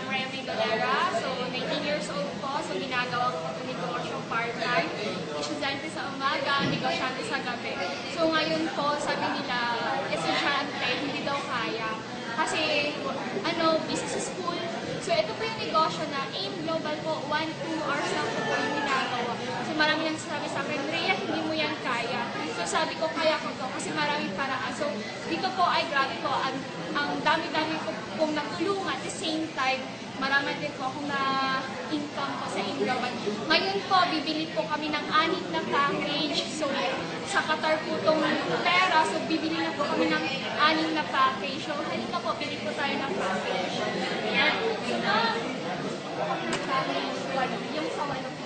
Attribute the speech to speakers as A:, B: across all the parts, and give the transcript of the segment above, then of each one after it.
A: I'm Remy Galera. So, 19 years old po. So, ginagawa ko po negosyong part-time. Estudyante sa umaga, negosyante sa gabi. So, ngayon po, sabi nila, estudyante, hindi daw kaya. Kasi, ano, business school. So, ito po yung negosyo na AIM Global po, 1-2 hours lang po po yung ginagawa. So, marami nang sabi sa akin, Rhea, hindi mo yan kaya. So, sabi ko, kaya ko to kasi maraming paraan. So, dito po ay grabe po, ang, ang dami-dami ko pong natulungan. At the same time, marami din po akong na-income po sa Global. Ngayon po, bibili po kami ng anim na package. So, sa Qatar po itong pera. So, bibili na po kami ng anim na package. So, halika po, bili po tayo ng package. Ayan. Walo. Yung sa walo po.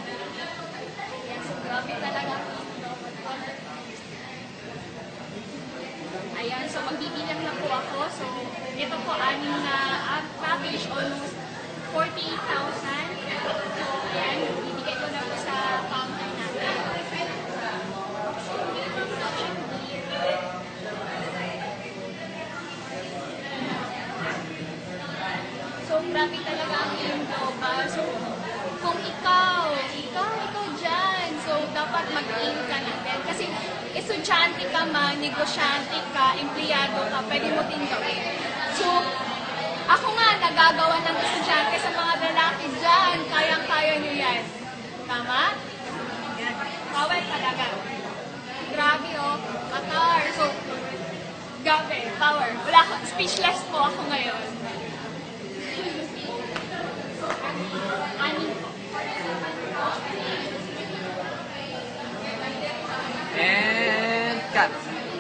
A: Ayan, so so magbibilang na po ako. So, ito po, anim na ah, package, almost 48,000. So, ko na po sa counter natin. So, grabe talaga ang global. So, kung ikaw, ikaw, ikaw so, dapat mag-aim ka na din. Kasi, estudyante ka man, negosyante ka, empleyado ka, pwede mo din gawin. Ako nga, nagagawa ng estudyante sa mga lalaki dyan, kayang-kaya nyo yan. Tama? Power talaga. Grabe, oh. Qatar. So, grabe, power. Wala ko, speechless po ako ngayon.
B: And cut.